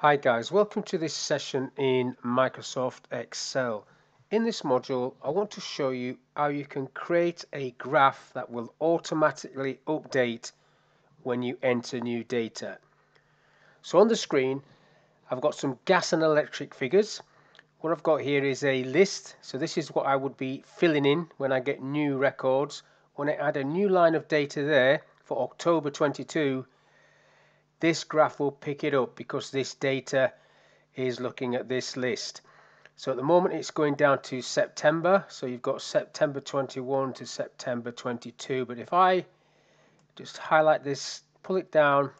Hi guys, welcome to this session in Microsoft Excel. In this module, I want to show you how you can create a graph that will automatically update when you enter new data. So on the screen, I've got some gas and electric figures. What I've got here is a list. So this is what I would be filling in when I get new records. When I add a new line of data there for October 22, this graph will pick it up because this data is looking at this list. So at the moment it's going down to September. So you've got September 21 to September 22. But if I just highlight this, pull it down,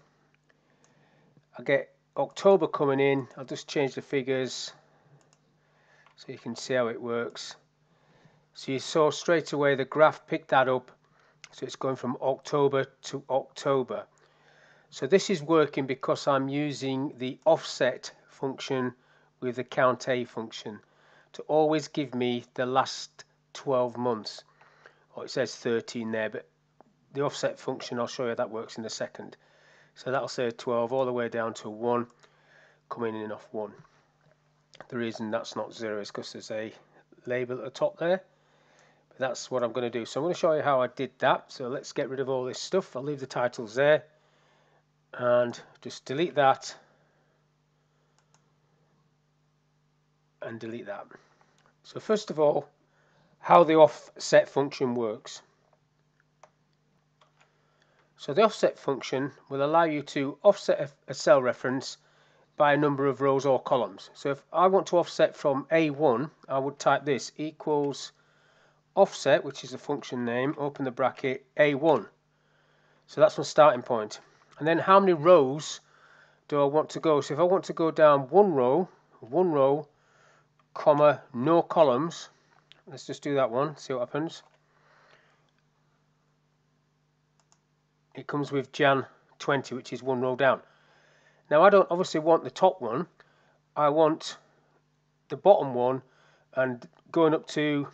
I get October coming in. I'll just change the figures so you can see how it works. So you saw straight away the graph picked that up. So it's going from October to October. So this is working because I'm using the offset function with the count A function to always give me the last 12 months. Oh, it says 13 there, but the offset function, I'll show you that works in a second. So that'll say 12 all the way down to 1, coming in off 1. The reason that's not 0 is because there's a label at the top there. But that's what I'm going to do. So I'm going to show you how I did that. So let's get rid of all this stuff. I'll leave the titles there and just delete that and delete that. So first of all, how the offset function works. So the offset function will allow you to offset a cell reference by a number of rows or columns. So if I want to offset from A1, I would type this equals offset, which is the function name, open the bracket, A1. So that's my starting point and then how many rows do I want to go? So if I want to go down one row one row comma no columns let's just do that one see what happens. It comes with Jan 20 which is one row down. Now I don't obviously want the top one. I want the bottom one and going up to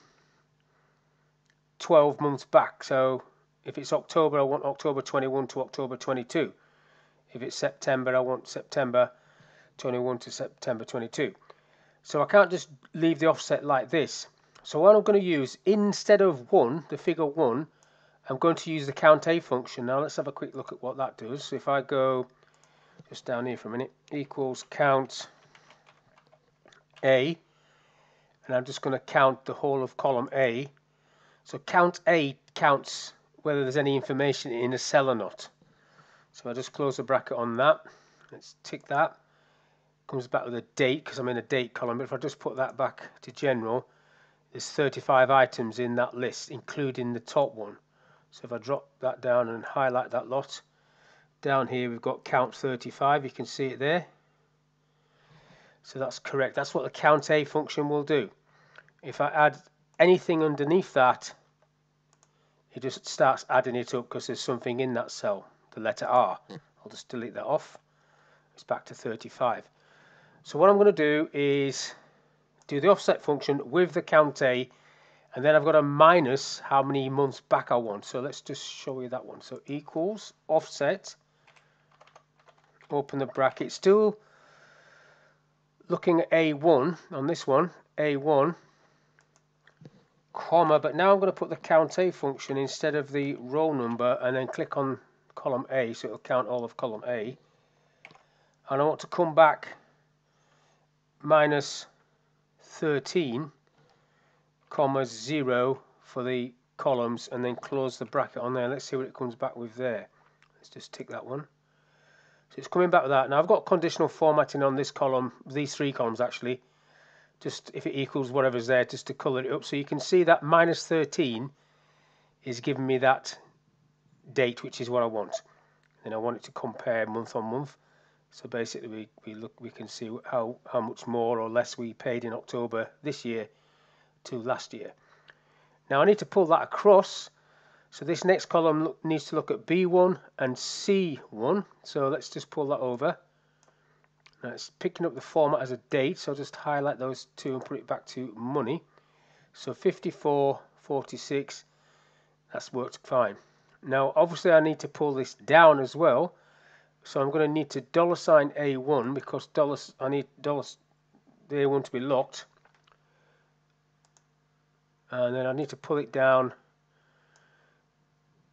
12 months back. So if it's October, I want October 21 to October 22. If it's September, I want September 21 to September 22. So I can't just leave the offset like this. So what I'm going to use, instead of 1, the figure 1, I'm going to use the count A function. Now let's have a quick look at what that does. So if I go just down here for a minute, equals count A, and I'm just going to count the whole of column A. So count A counts whether there's any information in a cell or not. So I just close the bracket on that. Let's tick that. Comes back with a date because I'm in a date column. But if I just put that back to general, there's 35 items in that list, including the top one. So if I drop that down and highlight that lot, down here we've got count 35. You can see it there. So that's correct. That's what the count A function will do. If I add anything underneath that, it just starts adding it up because there's something in that cell, the letter R. I'll just delete that off. It's back to 35. So what I'm going to do is do the offset function with the count A and then I've got to minus how many months back I want. So let's just show you that one. So equals offset, open the bracket, still looking at A1 on this one, A1 comma, but now I'm going to put the count A function instead of the row number and then click on column A, so it'll count all of column A. And I want to come back minus 13, comma 0 for the columns and then close the bracket on there. Let's see what it comes back with there. Let's just tick that one. So it's coming back with that. Now I've got conditional formatting on this column, these three columns actually just if it equals whatever's there just to colour it up so you can see that minus 13 is giving me that date which is what I want. Then I want it to compare month on month. So basically we, we look we can see how how much more or less we paid in October this year to last year. Now I need to pull that across. So this next column look, needs to look at B1 and C1 so let's just pull that over. Now it's picking up the format as a date, so I'll just highlight those two and put it back to money. So 54, 46, that's worked fine. Now obviously I need to pull this down as well, So I'm going to need to dollar sign A1 because dollars I need dollar the A1 to be locked. And then I need to pull it down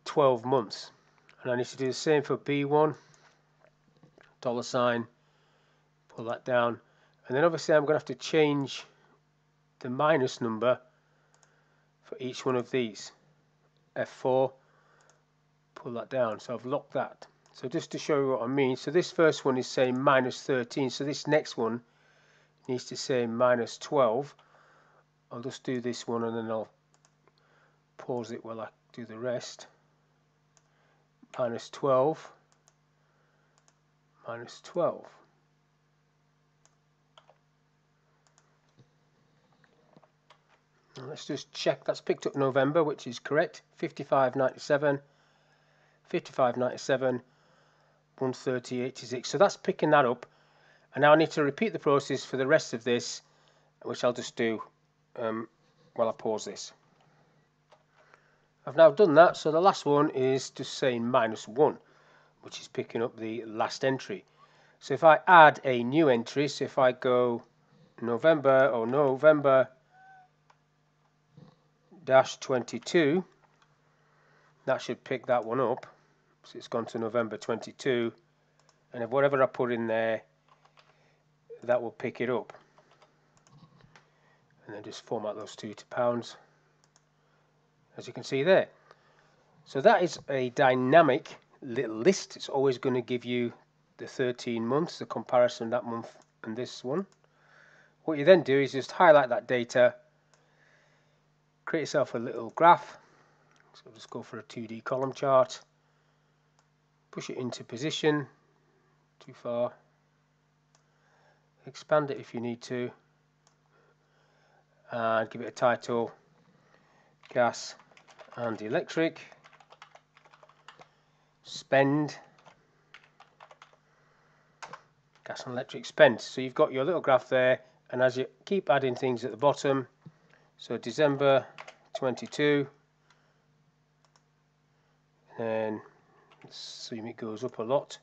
12 months. And I need to do the same for B1. Dollar sign, pull that down. And then obviously I'm going to have to change the minus number for each one of these. F4, pull that down. So I've locked that. So just to show you what I mean, so this first one is saying minus 13, so this next one needs to say minus 12. I'll just do this one and then I'll pause it while I do the rest. Minus 12, minus 12. let's just check that's picked up November, which is correct. 55.97, 55.97, 130.86. So that's picking that up. And now I need to repeat the process for the rest of this, which I'll just do um, while I pause this. I've now done that, so the last one is just saying minus 1, which is picking up the last entry. So if I add a new entry, so if I go November or November dash 22 that should pick that one up so it's gone to November 22 and if whatever I put in there that will pick it up. And then just format those two to pounds. As you can see there. So that is a dynamic little list. It's always going to give you the 13 months the comparison that month and this one. What you then do is just highlight that data. Create yourself a little graph. So just go for a 2d column chart push it into position too far. Expand it if you need to and give it a title gas and electric. Spend. Gas and electric spend. So you've got your little graph there and as you keep adding things at the bottom so December 22 and assume it goes up a lot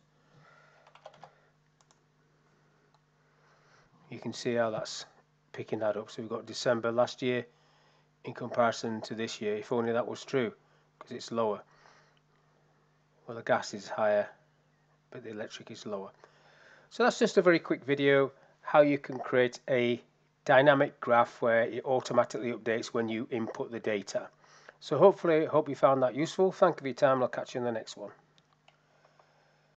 you can see how that's picking that up so we've got December last year in comparison to this year if only that was true because it's lower well the gas is higher but the electric is lower so that's just a very quick video how you can create a dynamic graph where it automatically updates when you input the data. So hopefully, hope you found that useful. Thank you for your time. I'll catch you in the next one.